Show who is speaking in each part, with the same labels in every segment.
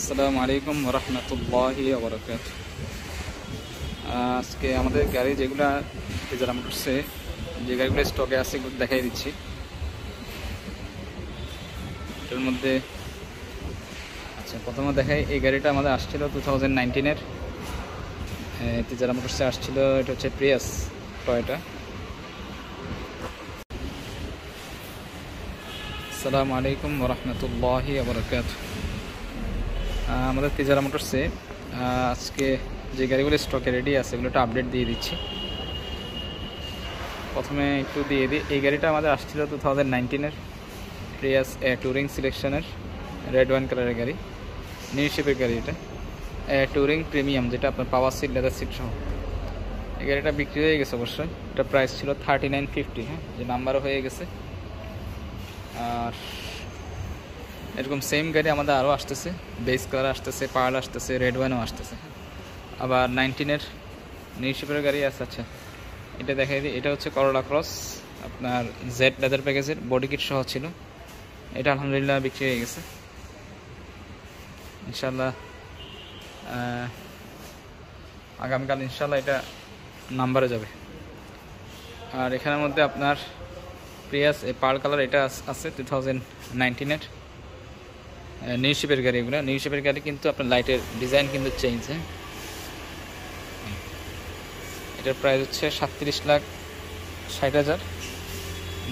Speaker 1: আসসালামু আলাইকুম রহমতুল্লাহি বরকাত আজকে আমাদের গাড়ি যেগুলো যারা মোটরসে যে গাড়িগুলো স্টকে আছে, এগুলো দেখাই দিচ্ছি। এটার মধ্যে আচ্ছা প্রথমে দেখাই, এই গাড়িটা আমাদের আসছিল টু থাউজেন্ড নাইনটিনের যারা মোটরসে আসছিল, এটা হচ্ছে প্রিয়াস টয়টা আসসালামু আলাইকুম রহমতুল্লাহি বরকাত আমাদের তেজারা মোটরসে আজকে যে গাড়িগুলো স্টকে রেডি আছে এগুলো একটা আপডেট দিয়ে দিচ্ছি। প্রথমে একটু দিয়ে দিই। এই গাড়িটা আমাদের আসছিল টু থাউজেন্ড নাইনটিনের প্রিয়াস ট্যুরিং সিলেকশনের রেড ওয়ান কালারের গাড়ি। নিউ শেপের গাড়ি এটা। ট্যুরিং প্রিমিয়াম যেটা আপনার পাওয়ার সিট লেদার সিট সহ। এই গাড়িটা বিক্রি হয়ে গেছে অবশ্যই। এটা প্রাইস ছিল থার্টি নাইন ফিফটি হ্যাঁ? যে নাম্বারও হয়ে গেছে। আর এরকম সেম গাড়ি আমাদের আরও আসতেছে বেস কালার আসতেছে পার্ল আসতেছে রেড ওয়ানও আসতেছে। আবার নাইনটিনের নিউ গাড়ি আছে আচ্ছা। এটা দেখাই দিই এটা হচ্ছে করোলা ক্রস আপনার জেড লেদার প্যাকেজের বডি কিট সহ ছিল। এটা আলহামদুলিল্লাহ বিক্রি হয়ে গেছে। ইনশাল্লাহ আগামীকাল ইনশাল্লাহ এটা নাম্বারে যাবে। আর এখানের মধ্যে আপনার প্রিয়াস পার্ল কালার এটা আছে টু থাউজেন্ড নাইনটিনের নিউ শেপের গাড়ি এগুলো নিউ শেপের গাড়ি কিন্তু আপনার লাইটের ডিজাইন কিন্তু চেঞ্জ হ্যাঁ। এটার প্রাইস হচ্ছে সাতত্রিশ লাখ ষাট হাজার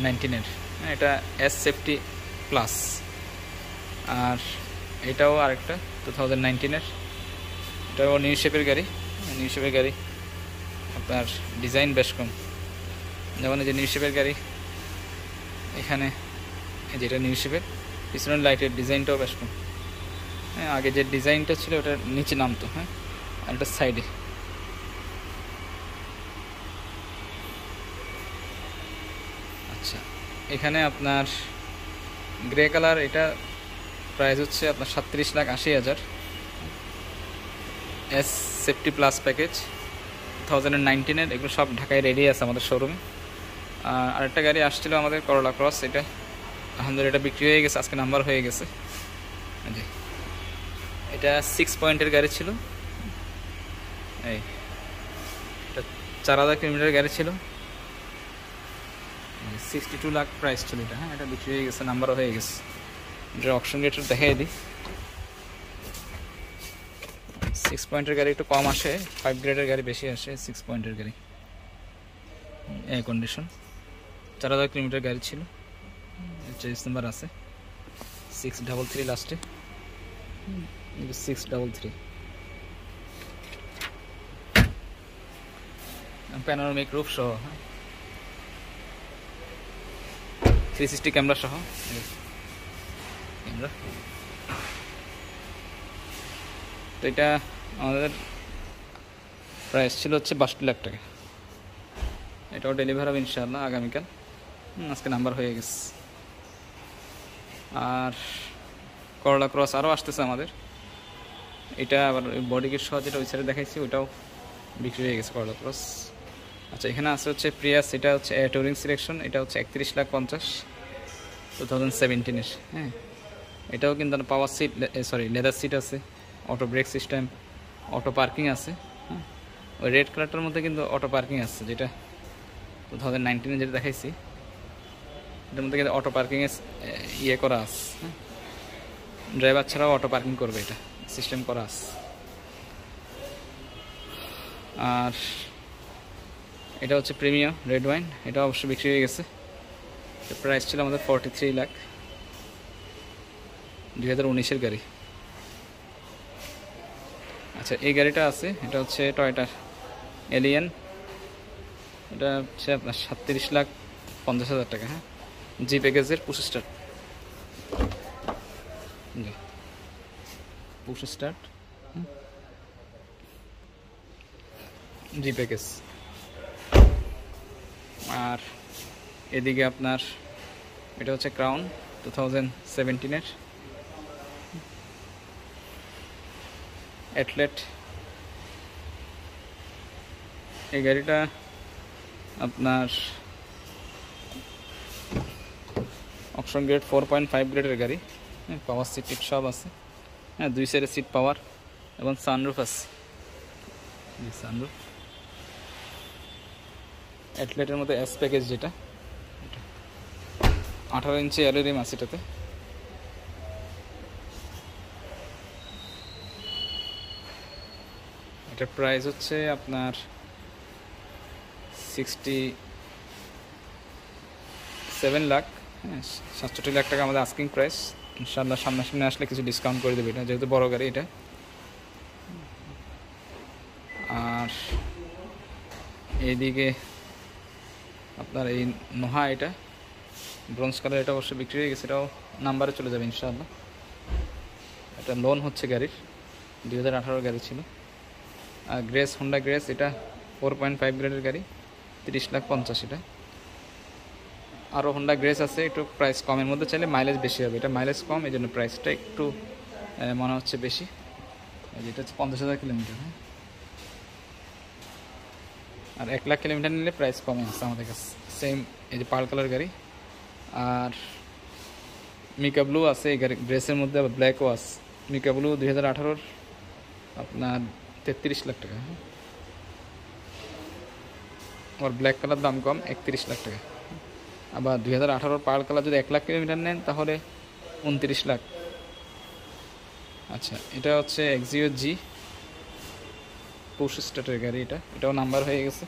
Speaker 1: নাইনটিনের হ্যাঁ এটা এস সেফটি প্লাস আর এটাও আরেকটা টু থাউজেন্ড নাইনটিনের এটাও নিউ শেপের গাড়ি। নিউ শেপের গাড়ি আপনার ডিজাইন বেশ কম। যেমন এই যে নিউ শেপের গাড়ি, এখানে যেটা নিউ শেপের পিছনের লাইটের ডিজাইনটাও বেশ কম। হ্যাঁ আগে যে ডিজাইনটা ছিল ওটা নিচে নামতো হ্যাঁ আর এটা সাইডে। আচ্ছা এখানে আপনার গ্রে কালার, এটা প্রাইস হচ্ছে আপনার সাতত্রিশ লাখ আশি হাজার। S safety plus package thousand নাইনটিনের এগুলো সব ঢাকায় রেডি আছে আমাদের শোরুমে আর আরেকটা গাড়ি আসছিল আমাদের করলা ক্রস এটা আলহামদুলিল্লাহ, এটা বিক্রি হয়ে গেছে, আজকে নাম্বার হয়ে গেছে। জি এটা সিক্স পয়েন্টের গাড়ি ছিল। এই, এটা চার হাজার কিলোমিটার গাড়ি ছিল। সিক্সটি টু লাখ প্রাইস ছিল এটা হ্যাঁ এটা বিক্রি হয়ে গেছে নাম্বারও হয়ে গেছে। এটা অপশন গেটটা দেখাই দিই। সিক্স পয়েন্টের গাড়ি একটু কম আসে ফাইভ গ্রেডের গাড়ি বেশি আসে সিক্স পয়েন্টের গাড়ি। এই কন্ডিশন চার হাজার কিলোমিটার গাড়ি ছিল। চেঞ্জ নাম্বার আছে। সিক্স ডাবল থ্রি লাস্টে six double three panoramic roof সহ থ্রি সিক্সটি ক্যামেরা সহ। ক্যামেরা তো এটা আমাদের প্রাইস ছিল হচ্ছে বাষট্টি লাখ টাকা। এটাও ডেলিভার হবে ইনশাআল্লাহ আগামীকাল। আজকে নাম্বার হয়ে গেছে। আর করলা ক্রস আরও আসতেছে আমাদের। এটা আবার বডি কিট সহ যেটা ওই সাইডে দেখাইছি ওইটাও বিক্রি হয়ে গেছে করলা ক্রস আচ্ছা এখানে আছে হচ্ছে প্রিয়াস এটা হচ্ছে টুরিং সিলেকশন এটা হচ্ছে একত্রিশ লাখ পঞ্চাশ টু থাউজেন্ড সেভেন্টিনের হ্যাঁ। এটাও কিন্তু power seat sorry leather seat আছে auto brake system auto parking আছে হ্যাঁ। ওই রেড কালারটার মধ্যে কিন্তু অটো পার্কিং আছে, যেটা টু থাউজেন্ড নাইনটিনে যেটা দেখাইছি। এটার মধ্যে অটো পার্কিংয়ে ইয়ে করা আছে। ড্রাইভার ছাড়াও অটো পার্কিং করবে এটা সিস্টেম করা আছে। আর এটা হচ্ছে প্রিমিয়াম রেড ওয়াইন এটা অবশ্যই বিক্রি হয়ে গেছে। প্রাইস ছিল আমাদের ফর্টি থ্রি লাখ দুই হাজার উনিশের গাড়ি। আচ্ছা এই গাড়িটা আছে, এটা হচ্ছে টয়টার এলিয়ান এটা হচ্ছে আপনার সাতত্রিশ লাখ পঞ্চাশ হাজার টাকা হ্যাঁ? জি প্যাকেজের push start G. Push start G package আর এদিকে আপনার এটা হচ্ছে ক্রাউন টু থাউজেন্ড সেভেন্টিনের অ্যাথলেট এই গাড়িটা আপনার option grade four point five গ্রেডের গাড়ি। হ্যাঁ পাওয়ার সিট টিট সব আছে। হ্যাঁ দুই সাইডে সিট পাওয়ার এবং সানরুফ আছে। সানরুফ অ্যাথলেটের মধ্যে এস প্যাকেজ যেটা আঠারো ইঞ্চি অ্যালোরিম আছে এটাতে। এটার প্রাইস হচ্ছে আপনার সিক্সটি সেভেন লাখ হ্যাঁ সাতষট্টি লাখ টাকা আমাদের আস্কিং প্রাইস ইনশাল্লাহ সামনাসামনি আসলে কিছু ডিসকাউন্ট করে দেবে এটা, যেহেতু বড় গাড়ি এটা। আর এইদিকে আপনার এই নোহা এটা ব্রোঞ্জ কালার এটা অবশ্যই বিক্রি হয়ে গেছে, এটাও নাম্বারে চলে যাবে ইনশাআল্লাহ। এটা লোন হচ্ছে গাড়ির, দুই হাজার আঠারো গাড়ি ছিল। আর গ্রেস হোন্ডা গ্রেস এটা ফোর পয়েন্ট ফাইভ গ্রেডের গাড়ি, তিরিশ লাখ পঞ্চাশ এটা। আরও হোন্ডা গ্রেস আছে, একটু প্রাইস কমের মধ্যে চাইলে মাইলেজ বেশি হবে। এটা মাইলেজ কম এই জন্য প্রাইসটা একটু মনে হচ্ছে বেশি। এই যে এটা হচ্ছে পঞ্চাশ হাজার কিলোমিটার হ্যাঁ? আর এক লাখ কিলোমিটার নিলে প্রাইস কমে আসছে আমাদের কাছে। সেম এই যে পার্ল কালার গাড়ি। আর মিকা ব্লু আছে, এই গাড়ি ড্রেসের মধ্যে আবার ব্ল্যাকও আছে। মিকা ব্লু দুই হাজার আঠারোর আপনার তেত্রিশ লাখ টাকা হ্যাঁ? আবার ব্ল্যাক কালার দাম কম, একত্রিশ লাখ টাকা। আবার দুই হাজার আঠারোর পার কালার যদি এক লাখ কিলোমিটার নেন, তাহলে উনত্রিশ লাখ। আচ্ছা এটা হচ্ছে এক্সিও জি পুশ স্টার্টের গাড়ি এটা। এটাও নাম্বার হয়ে গেছে।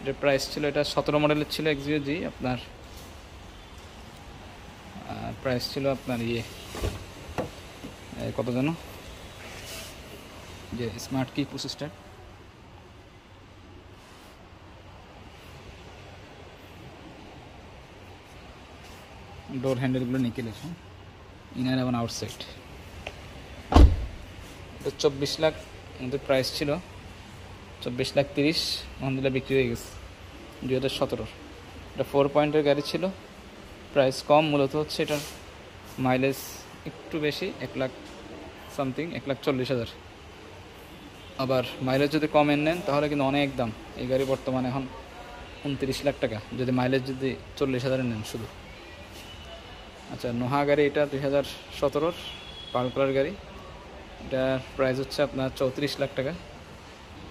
Speaker 1: এটার প্রাইস ছিল, এটা সতেরো মডেলের ছিল এক্সিও জি আপনার প্রাইস ছিল আপনার ইয়ে কত যেন? যে smart key push start door হ্যান্ডেলগুলো nickel আছে ইনার এবং আউটসাইড এটা চব্বিশ লাখ আমাদের প্রাইস ছিল। চব্বিশ লাখ তিরিশ আলহামদুলিল্লাহ বিক্রি হয়ে গেছে। দুই হাজার সতেরোর। এটা ফোর পয়েন্টের গাড়ি ছিল। প্রাইস কম মূলত হচ্ছে এটার মাইলেজ একটু বেশি, এক লাখ সামথিং এক লাখ চল্লিশ হাজার। আবার মাইলেজ যদি কম এন নেন, তাহলে কিন্তু অনেক দাম। এই গাড়ি বর্তমানে এখন উনত্রিশ লাখ টাকা। যদি মাইলেজ যদি চল্লিশ হাজারে নেন শুধু। আচ্ছা নোহা গাড়ি এটা দুই হাজার সতেরোর, পাল কালার গাড়ি। এটার প্রাইস হচ্ছে আপনার চৌত্রিশ লাখ টাকা।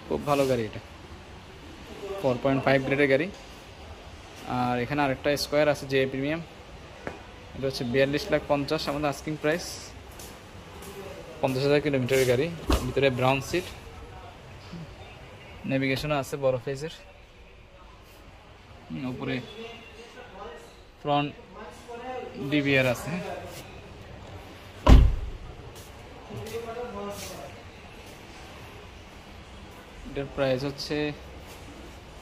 Speaker 1: খুব ভালো গাড়ি এটা। ফোর পয়েন্ট ফাইভ গ্রেডের গাড়ি। আর এখানে আরেকটা স্কোয়ার আছে জে প্রিমিয়াম এটা হচ্ছে বিয়াল্লিশ লাখ পঞ্চাশ, আমাদের আস্কিং প্রাইস পঞ্চাশ হাজার কিলোমিটারের গাড়ি, ভিতরে ব্রাউন সিট নেভিগেশনও আছে বড় ফেজের উপরে ফ্রন্ট ডিবিআর আছে। এটার প্রাইস হচ্ছে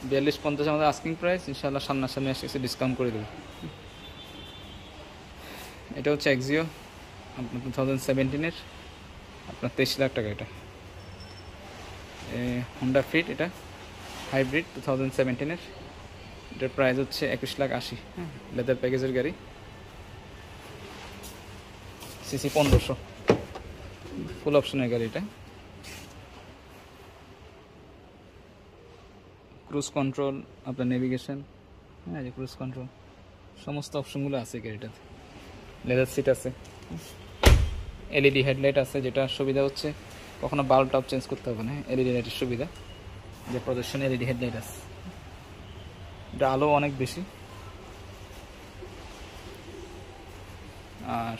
Speaker 1: বিয়াল্লিশ পঞ্চাশ আমাদের আস্কিং প্রাইস ইনশাল্লাহ সামনাসামনি এসে কিছু ডিসকাউন্ট করে দেবো। এটা হচ্ছে এক্সিও আপনার টু থাউজেন্ড সেভেন্টিনের আপনার তেইশ লাখ টাকা এটা। হন্ডা ফিট এটা হাইব্রিড টু থাউজেন্ড সেভেন্টিনের এটার প্রাইস হচ্ছে একুশ লাখ আশি। হ্যাঁ লেদার প্যাকেজের গাড়ি। সিসি পনেরোশো। ফুল অপশনের গাড়ি এটা ক্রুজ কন্ট্রোল আপনার নেভিগেশন হ্যাঁ যে ক্রুজ কন্ট্রোল সমস্ত অপশনগুলো আছে গাড়িটাতে। লেদার সিট আছে। এলইডি হেডলাইট আছে, যেটা সুবিধা হচ্ছে কখনো বাল্ব টপ চেঞ্জ করতে হবে না। এলইডি লাইটের সুবিধা। যে প্রদর্শন এলইডি হেডলাইট আছে। এটা আলো অনেক বেশি। আর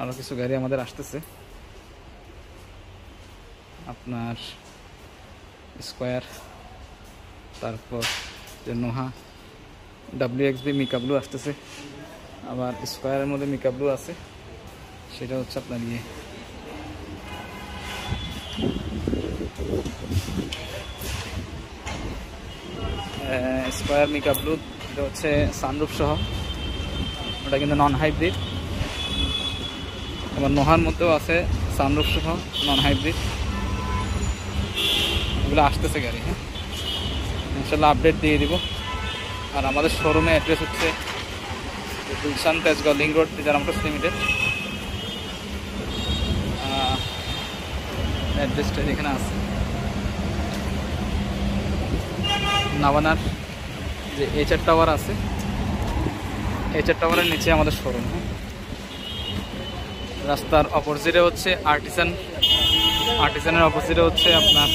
Speaker 1: আরও কিছু গাড়ি আমাদের আসতেছে। আপনার স্কোয়ার, তারপর যে নোহা ডাব্লিউ এক্স বি মিকাবলু আসতেছে। আবার স্কোয়ারের মধ্যে মিকাবলু আছে। সেটা হচ্ছে আপনার ইয়ে। স্কোয়ার মিকাবলু এটা হচ্ছে সানরুফ সহ। ওটা কিন্তু নন হাইব্রিড আবার নোহার মধ্যেও আছে সানরুফ সহ, নন হাইব্রিড। এগুলো আসতেছে গাড়ি হ্যাঁ? ইনশাল্লাহ আপডেট দিয়ে দিব। আর আমাদের শোরুমে অ্যাড্রেস হচ্ছে গুলশান তেজগাঁও লিঙ্ক রোড তিজারামটোস লিমিটেড অ্যাড্রেসটা এখানে আছে। নাবানার যে এইচআর টাওয়ার আছে এইচআর টাওয়ারের নিচে আমাদের শোরুম রাস্তার অপোজিটে হচ্ছে আর্টিসান, আর্টিসানের অপোজিটে হচ্ছে আপনার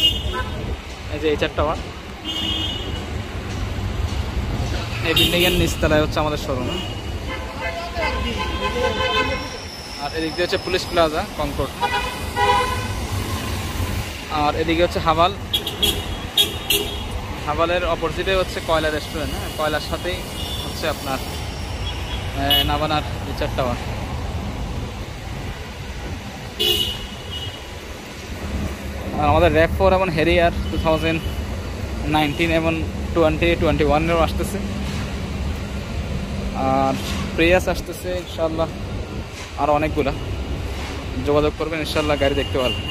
Speaker 1: এই যে এইচআর টাওয়ার। এই বিল্ডিংয়ের নিচতলায় হচ্ছে আমাদের শোরুম আর এদিক দিয়ে হচ্ছে পুলিশ প্লাজা কনকোর্ট আর এদিকে হচ্ছে হাবাল হাবালের অপোজিটে হচ্ছে কয়লা রেস্টুরেন্ট হ্যাঁ? কয়লার সাথেই হচ্ছে আপনার নাবানার রিচার টাওয়ার। আর আমাদের র্যাপ ফোর এবং হেরিয়ার টু থাউজেন্ড নাইনটিন এবং টোয়েন্টি টোয়েন্টি ওয়ানেরও আসতেছে। আর প্রেয়াস আসতেছে ইনশাল্লাহ আর অনেকগুলা। যোগাযোগ করবেন ইনশাল্লাহ গাড়ি দেখতে পারবেন।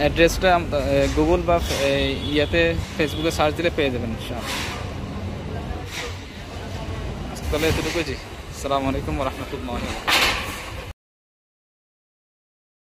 Speaker 1: অ্যাড্রেসটা গুগল বা ইয়েতে ফেসবুকে সার্চ দিলে পেয়ে যাবেন, ইনশাআল্লাহ। তাহলে এতটুকুই জি। আসসালামু আলাইকুম রহমতুল্লাহ